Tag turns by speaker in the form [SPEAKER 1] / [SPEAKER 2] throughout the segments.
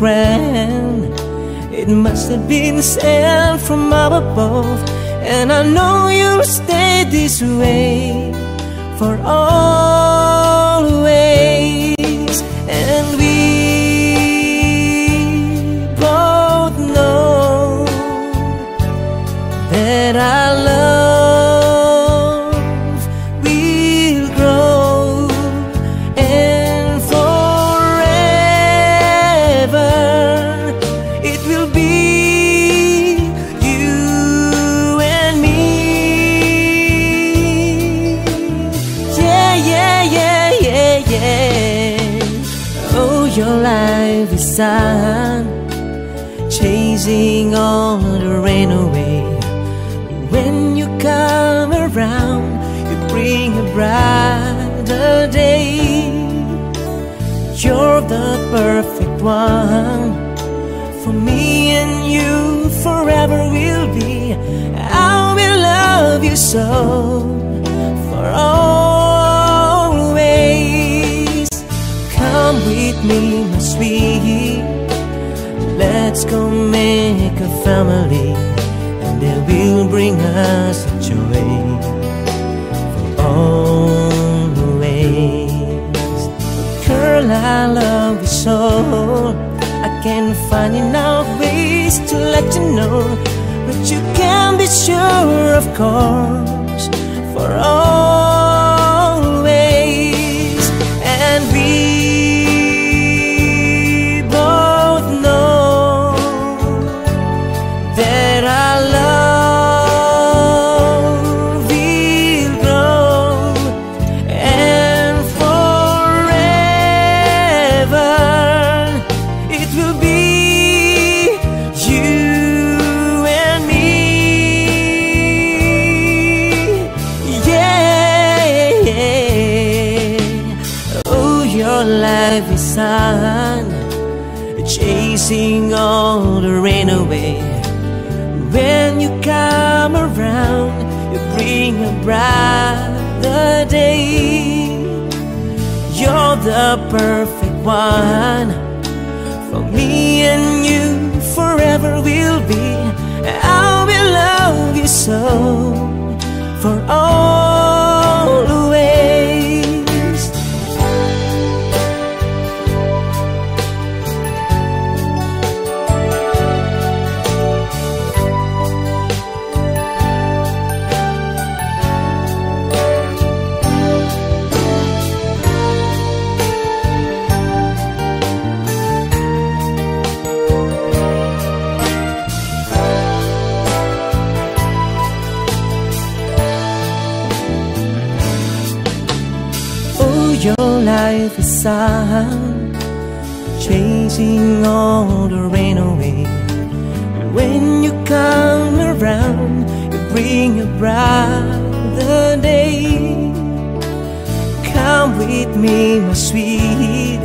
[SPEAKER 1] grand. It must have been sent from up above, and I know you'll stay this way for always. So for always. Come with me, my sweet. Let's go make a family, and that will bring us joy for always. Girl, I love you so. I can't find enough ways to let you know, but you can be sure, of course, for always. So all the rain away. When you come around, you bring a brighter day. Come with me, my sweet.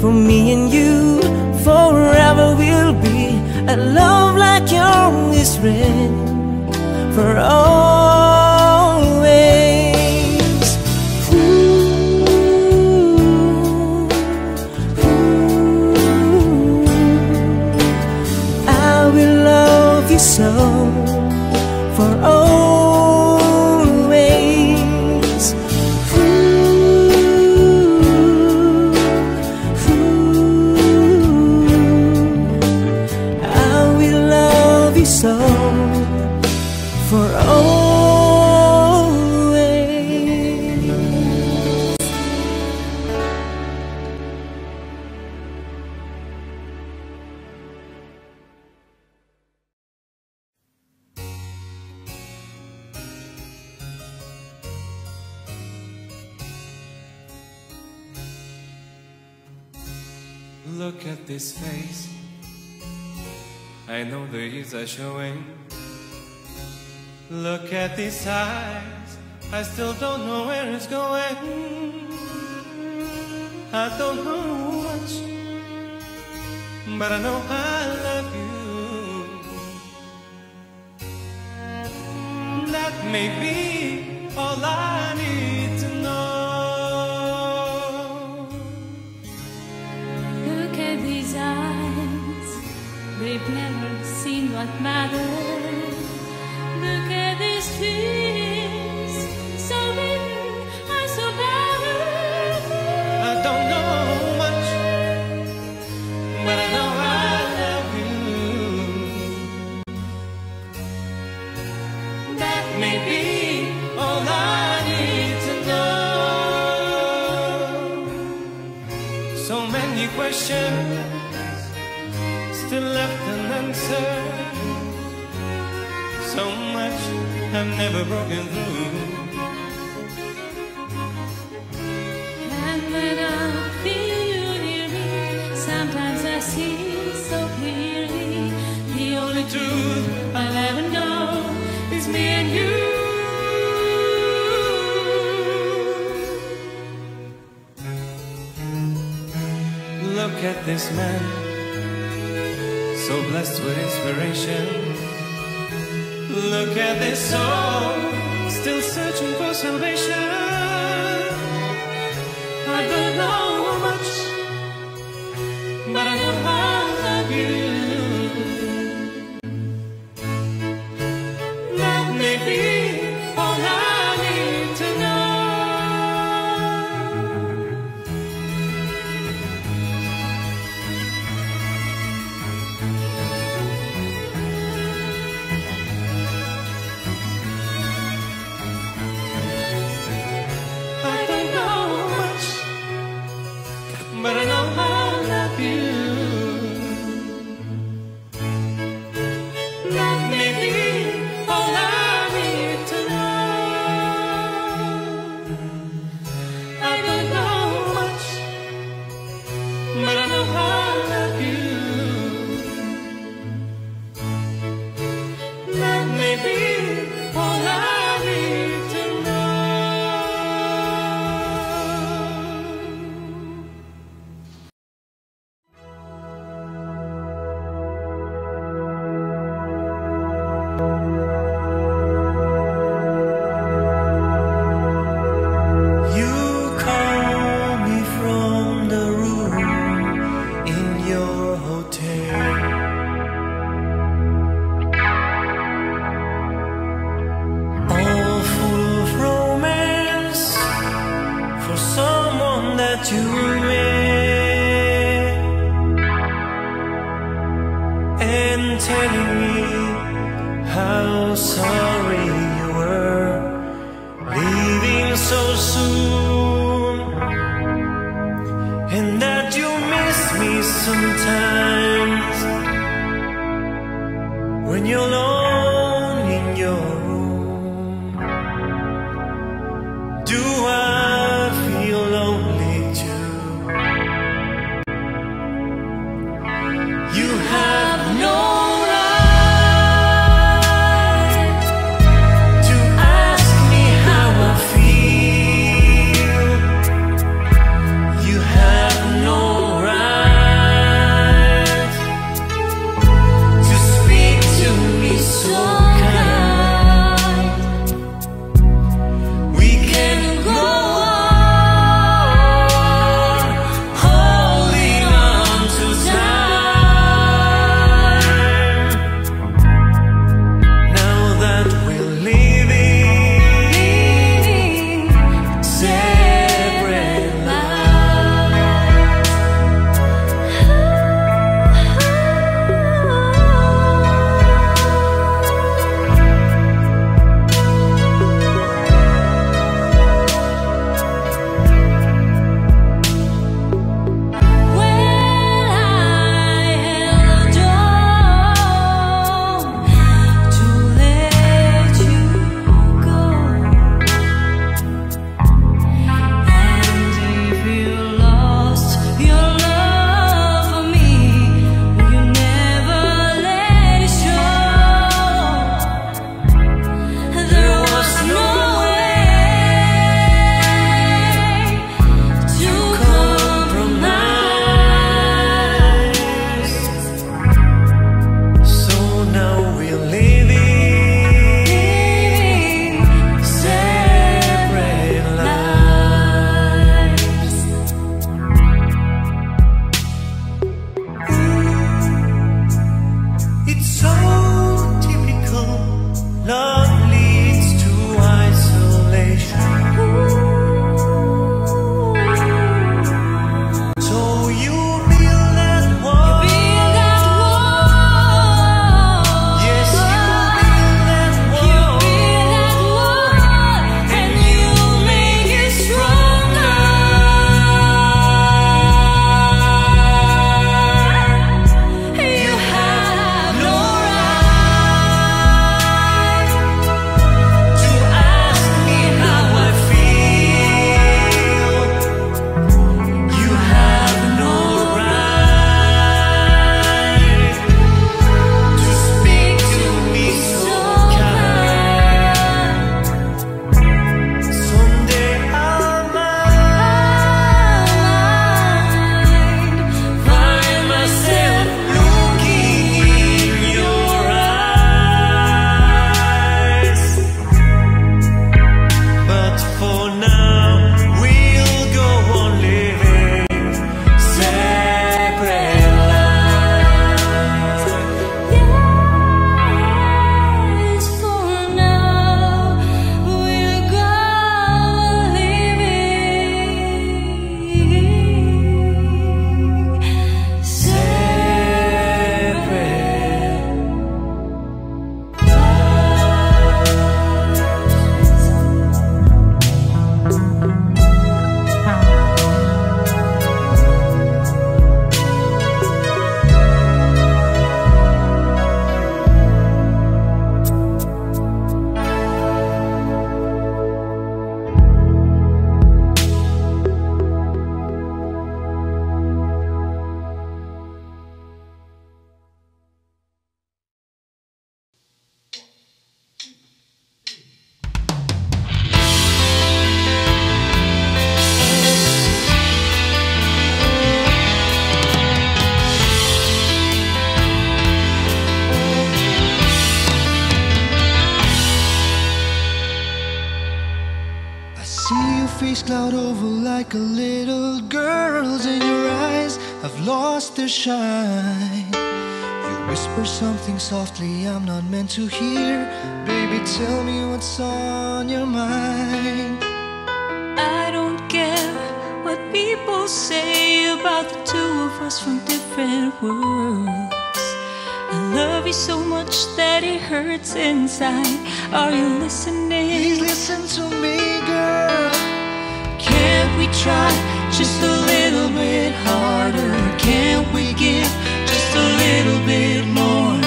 [SPEAKER 1] For me and you, forever will be a love like yours is red for always.
[SPEAKER 2] look at this man, so blessed with inspiration. Look at this soul, still searching for salvation. I don't know.
[SPEAKER 3] Shine. You whisper something softly I'm not meant to hear. Baby, tell me what's on your mind.
[SPEAKER 4] I don't care what people say about the two of us from different worlds. I love you so much that it hurts inside. Are you listening?
[SPEAKER 3] Please listen to me, girl.
[SPEAKER 4] Can't we try just a little bit harder? Can't we give a little bit more?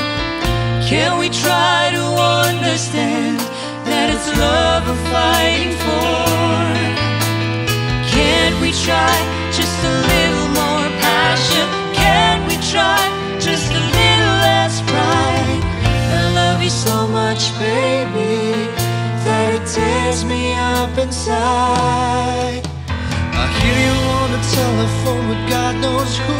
[SPEAKER 4] Can we try to understand that it's love we're fighting for? Can't we try just a little more passion? Can't we try just a little less pride? I love you so much, baby, that it tears me up inside.
[SPEAKER 3] I hear you on the telephone with God knows who,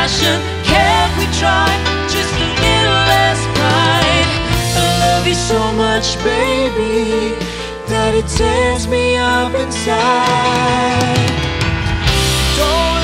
[SPEAKER 4] passion? Can't we try just a little less pride? I love you so much, baby, that it tears me up inside.
[SPEAKER 3] Don't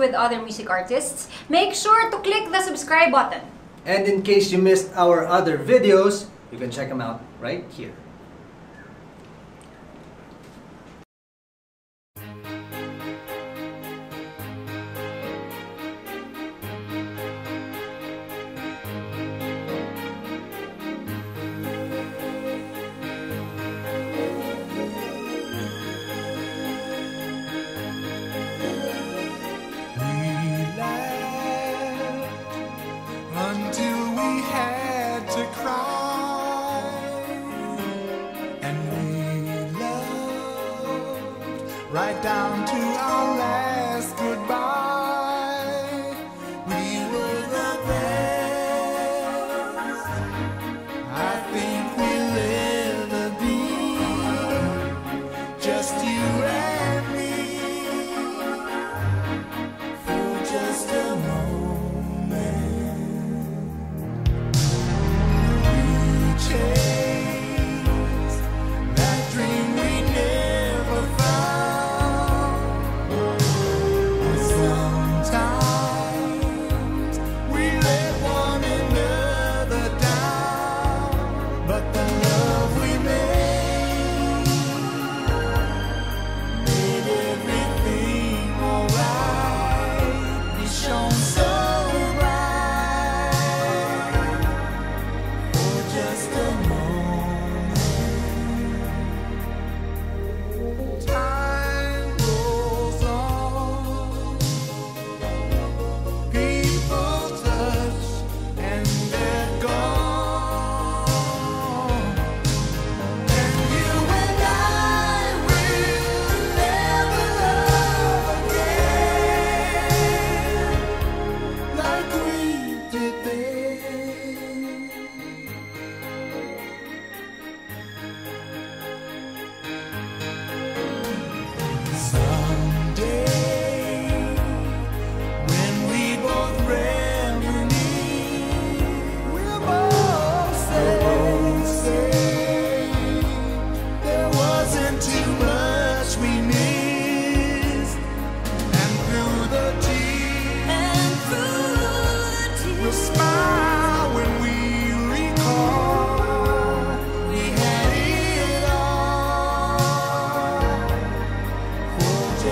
[SPEAKER 5] with other music artists, make sure to click the subscribe button.
[SPEAKER 6] And in case you missed our other videos, you can check them out right here.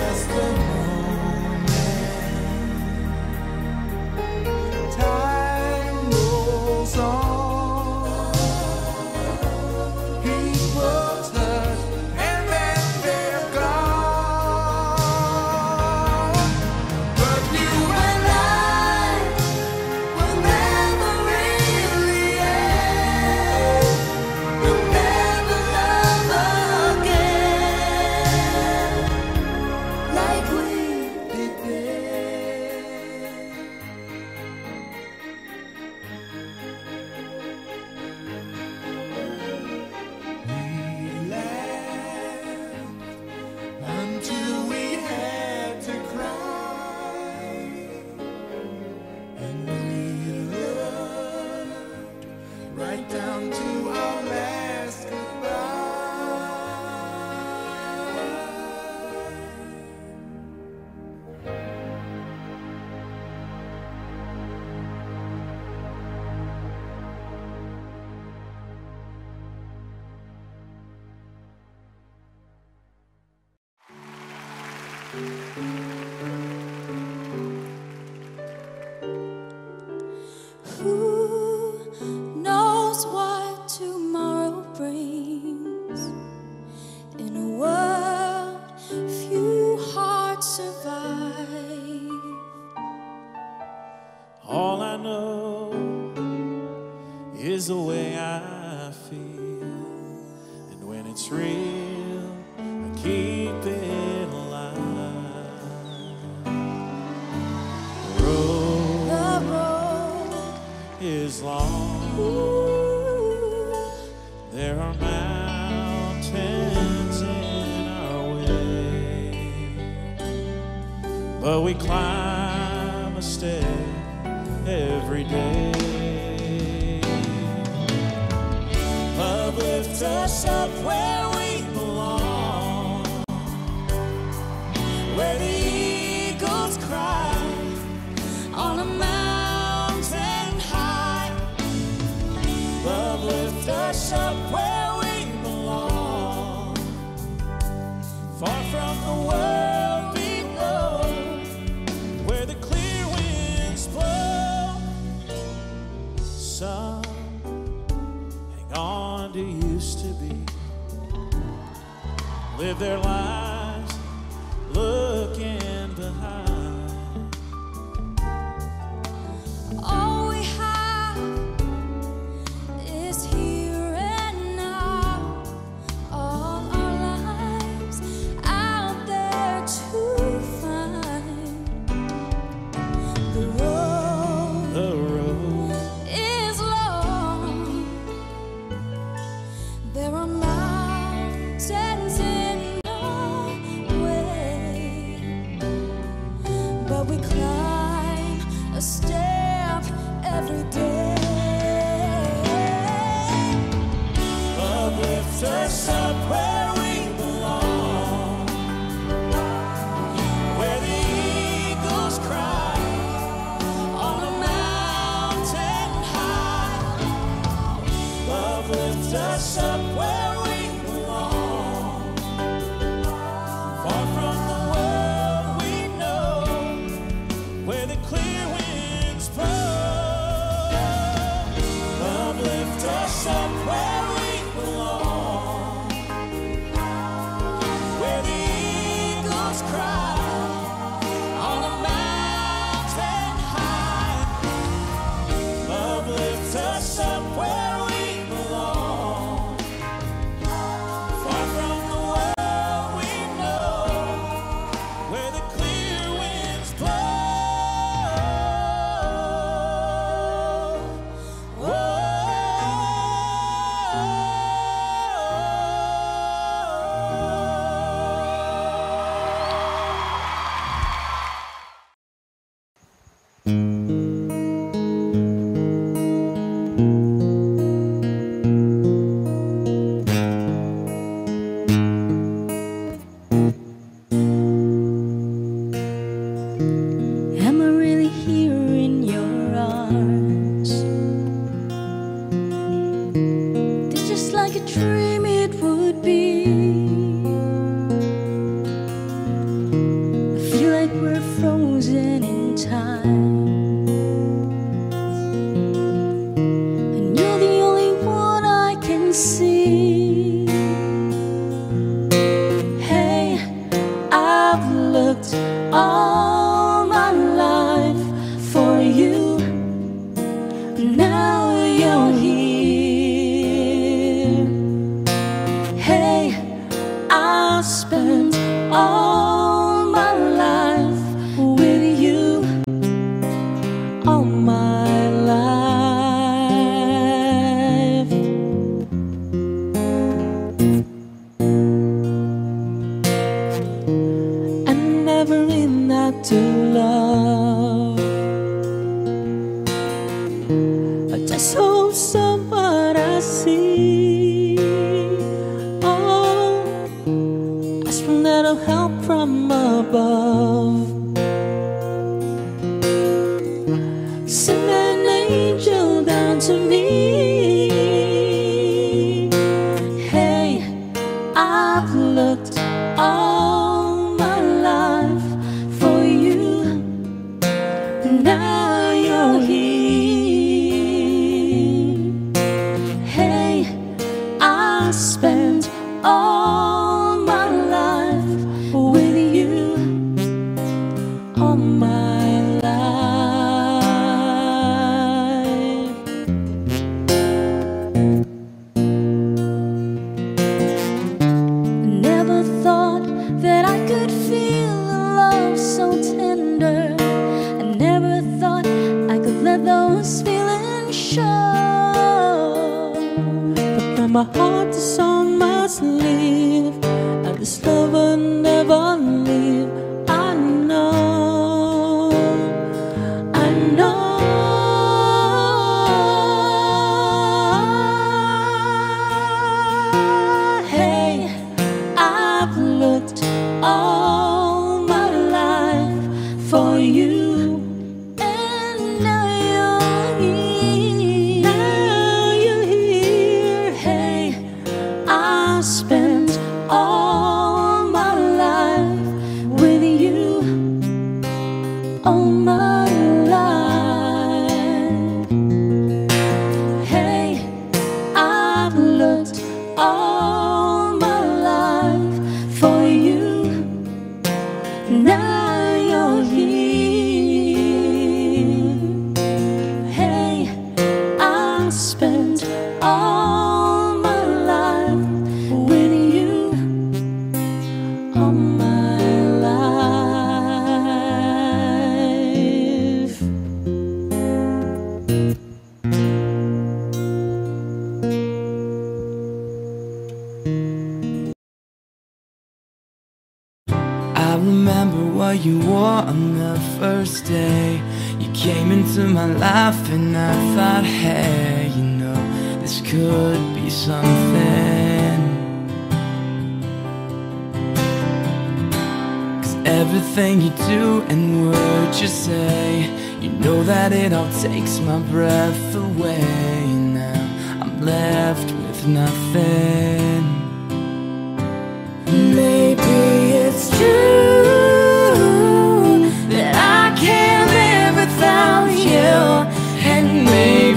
[SPEAKER 7] just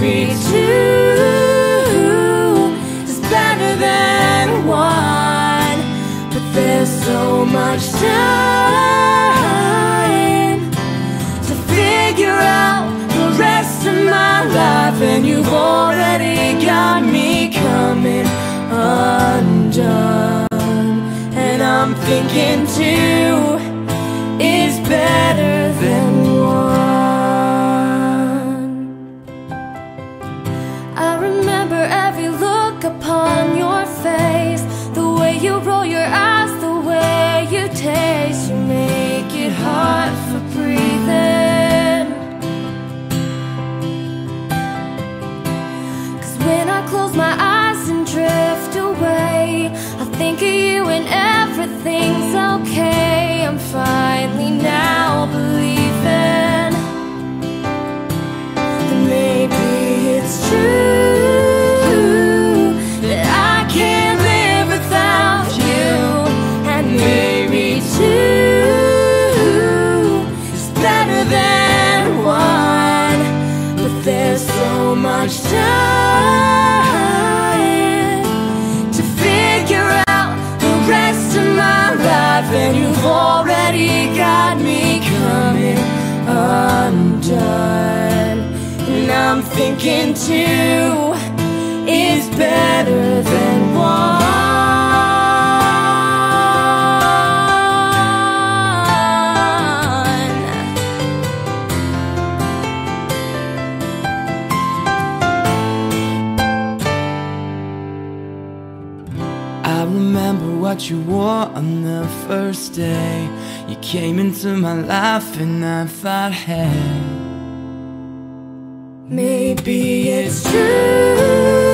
[SPEAKER 8] Every
[SPEAKER 9] two is better than one, but there's so much time to figure out the rest of my life, and you've already got me coming undone. And I'm thinking two is better.
[SPEAKER 10] two is better than one.
[SPEAKER 9] I remember what you wore on the first day. You came into my life, and I thought, hey.
[SPEAKER 10] Maybe it's true.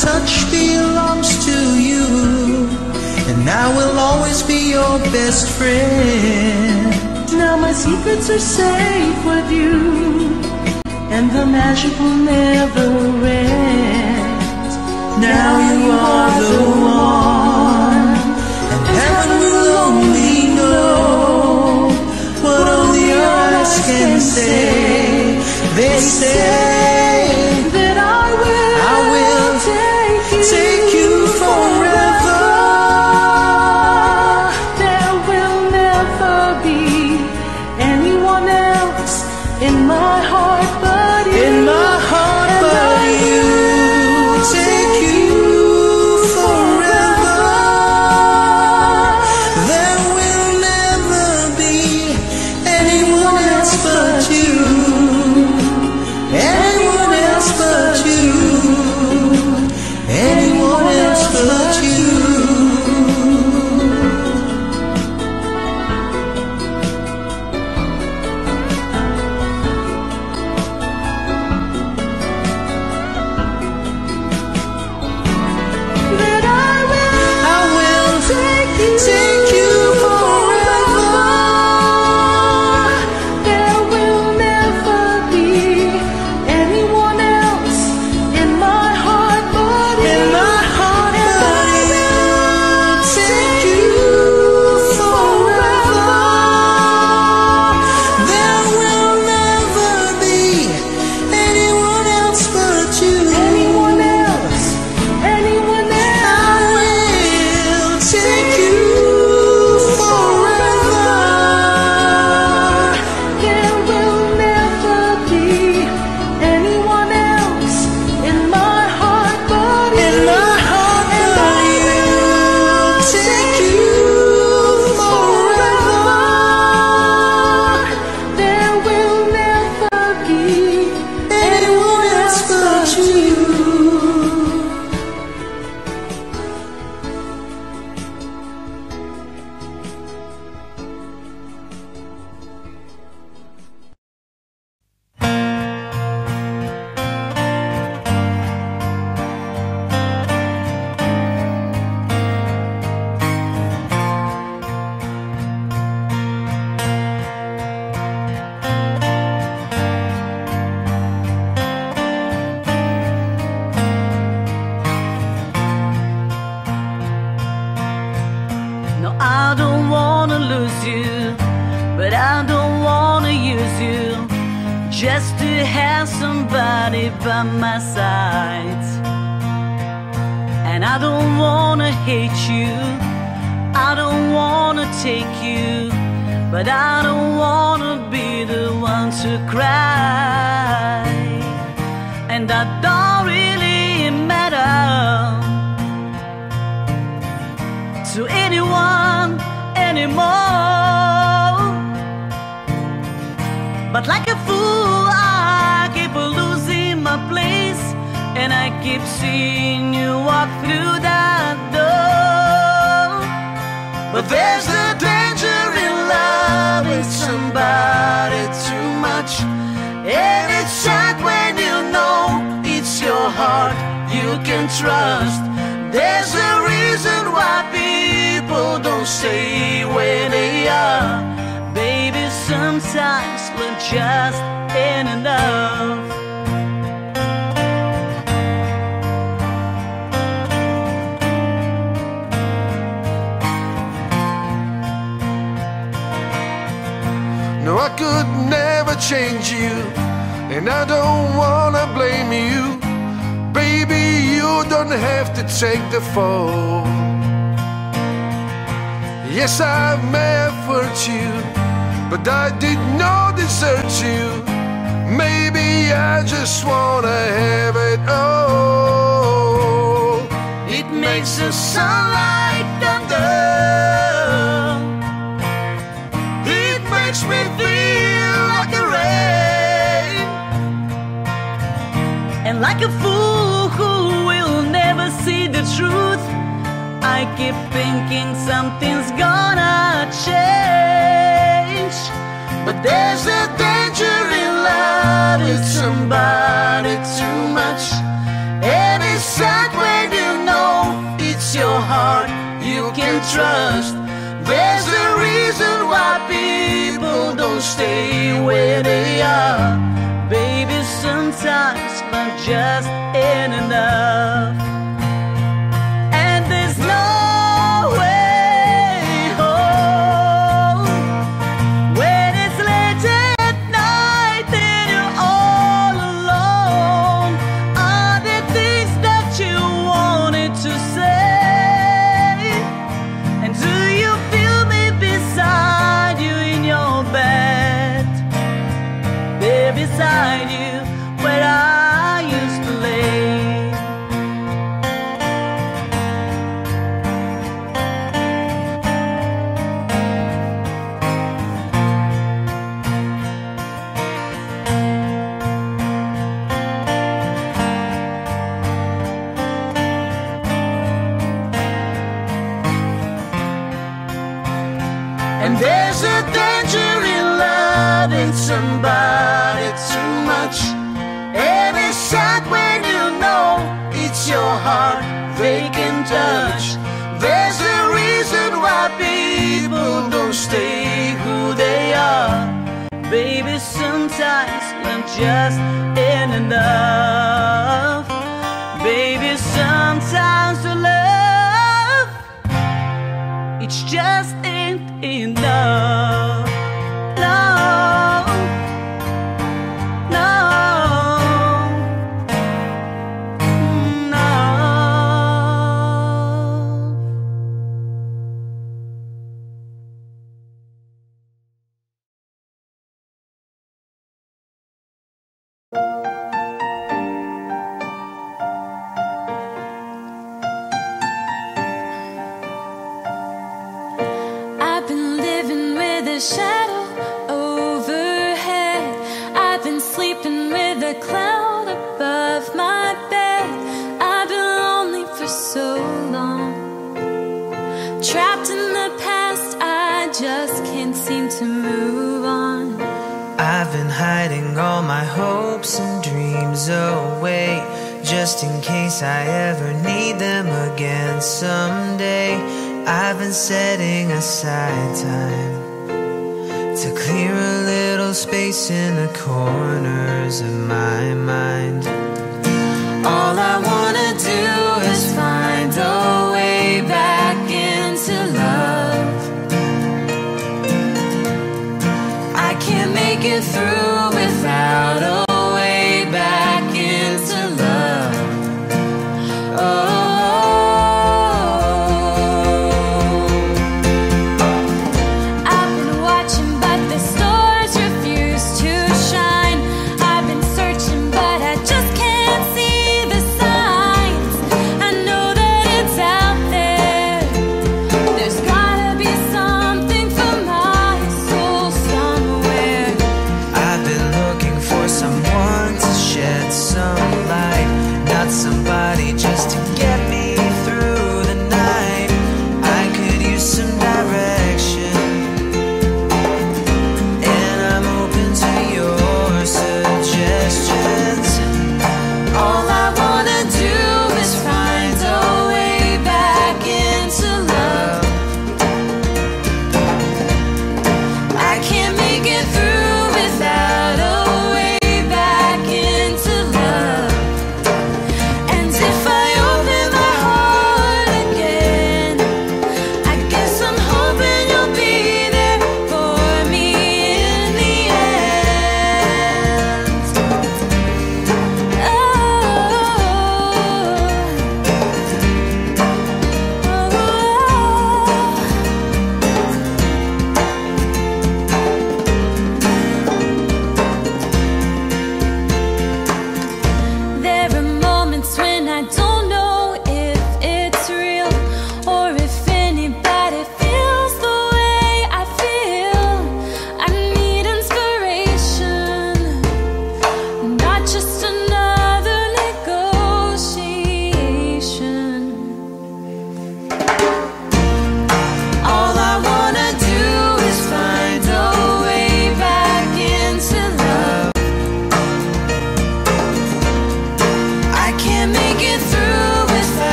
[SPEAKER 10] touch belongs to you And I will always be your best friend.
[SPEAKER 4] Now my secrets are safe with you And the magic will never end.
[SPEAKER 10] Now you are the one And heaven will only know What only your eyes can say. They say
[SPEAKER 4] I just wanna
[SPEAKER 6] have it all.
[SPEAKER 4] It makes the sunlight thunder. It makes me feel like a rain. And like a fool who will never see the truth, I keep thinking something's gonna change. But there's a day. trust. There's a reason why people don't stay where they are. Baby, sometimes not just ain't enough. just
[SPEAKER 9] in enough.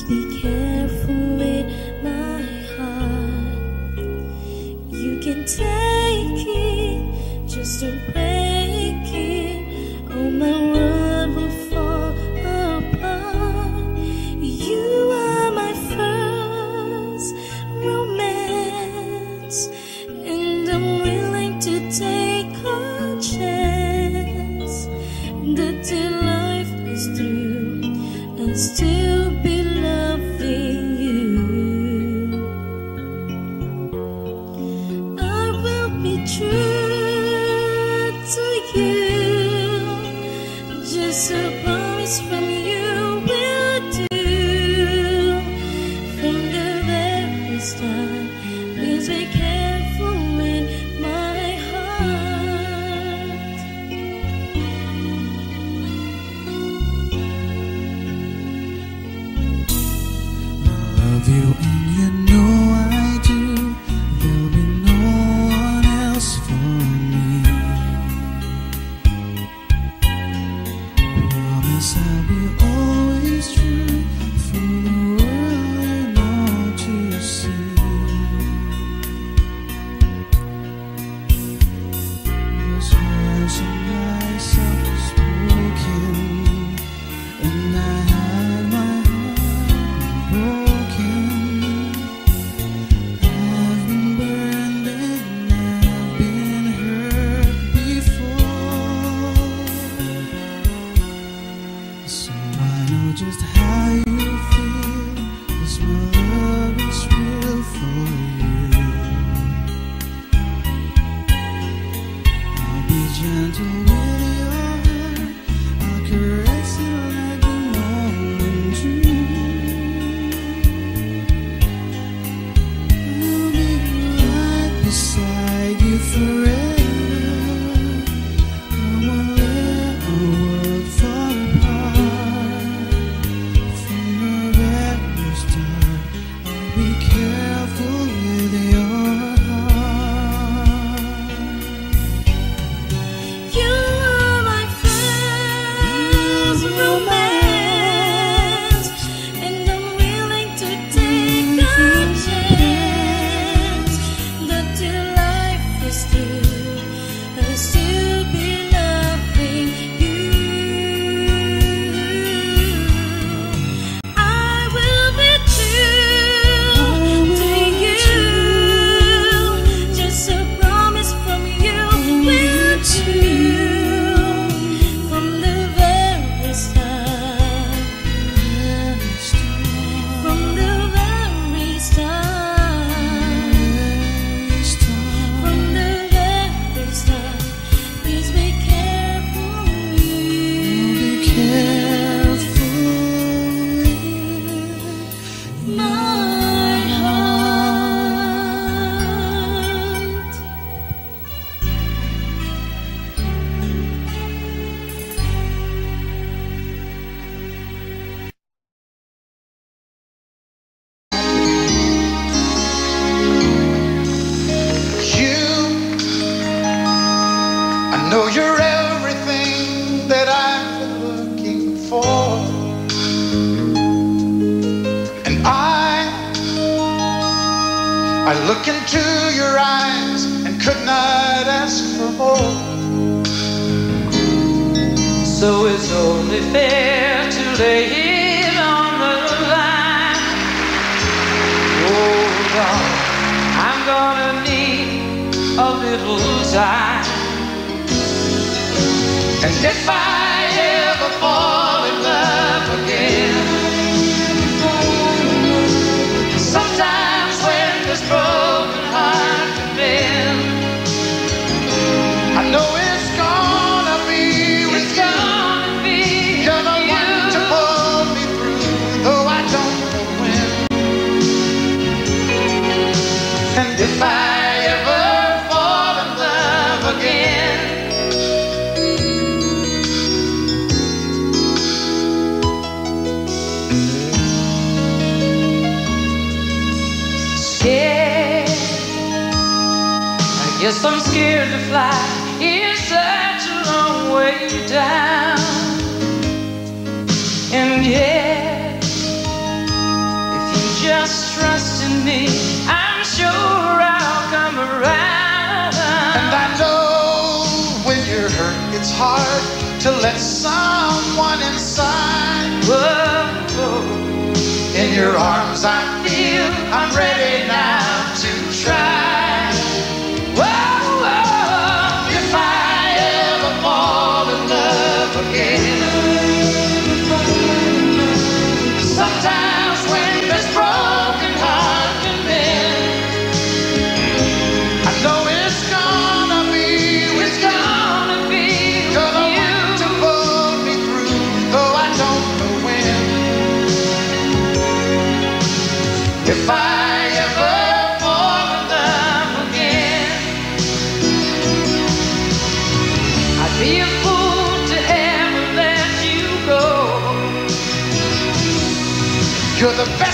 [SPEAKER 9] Please
[SPEAKER 11] if I ever fall
[SPEAKER 12] scared to fly. It's such a long way down. And yeah, if you just trust in me, I'm sure I'll come around.
[SPEAKER 11] And I know when you're hurt, it's hard to let someone inside.
[SPEAKER 12] Whoa, whoa.
[SPEAKER 11] In your arms, I feel I'm ready now. You're the best.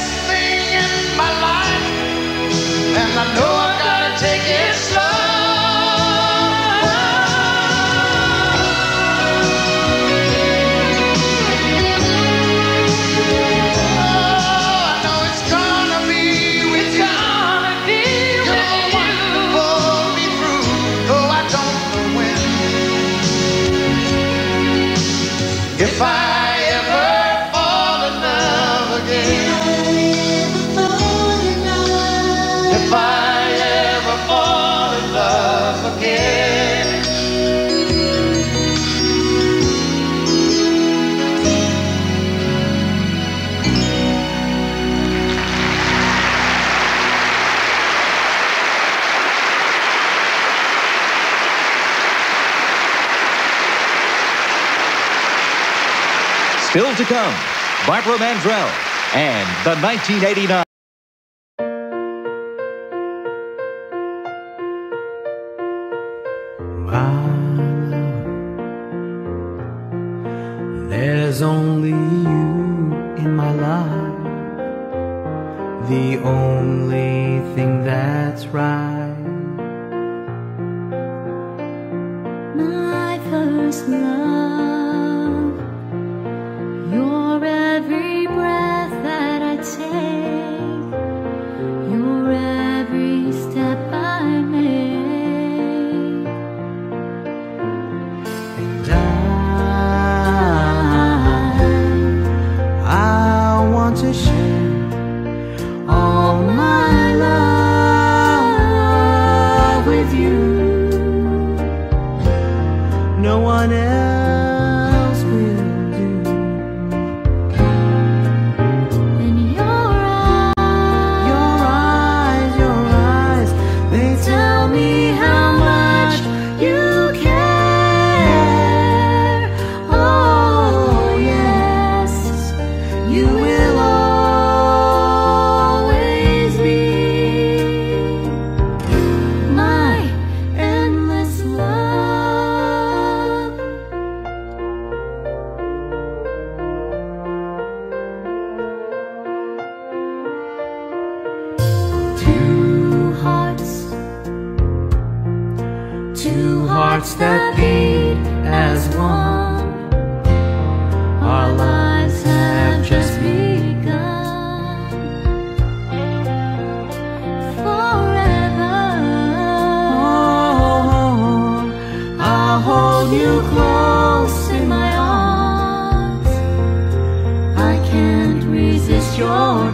[SPEAKER 1] Barbara Mandrell, and the 1989.
[SPEAKER 9] hearts
[SPEAKER 13] that beat as one.
[SPEAKER 9] Our lives have just begun. Forever,
[SPEAKER 13] oh, I'll hold you close in my arms.
[SPEAKER 9] I can't resist your.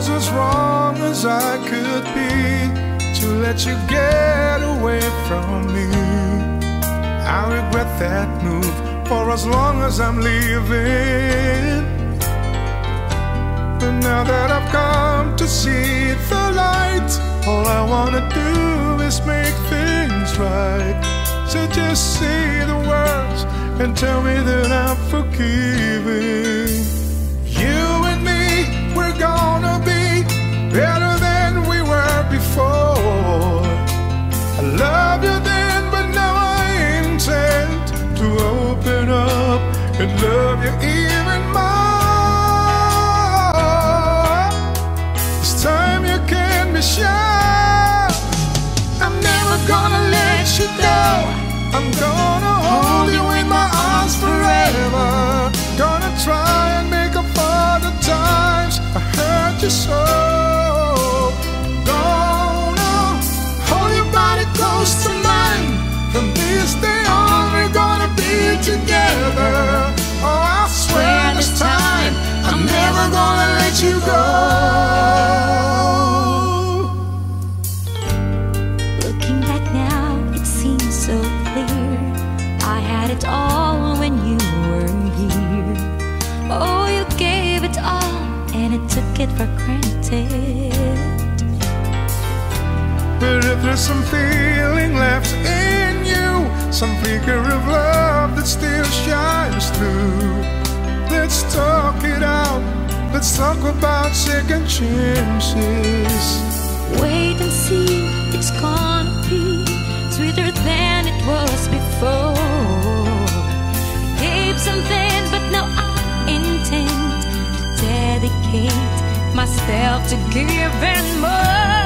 [SPEAKER 6] Was as wrong as I could be to let you get away from me. I regret that move for as long as I'm living. But now that I've come to see the light, all I wanna do is make things right. So just say the words and tell me that I'm forgiving. I'm never gonna let you go. I'm gonna hold you in my arms forever. Gonna try and make up for the times I hurt you so. Gonna hold your body close to mine. From this day on, we're gonna be together.
[SPEAKER 14] It for granted.
[SPEAKER 6] But if there's some feeling left in you, some flicker of love that still shines through, let's talk it out. Let's talk about second chances.
[SPEAKER 14] Wait and see, it's gonna to giving more.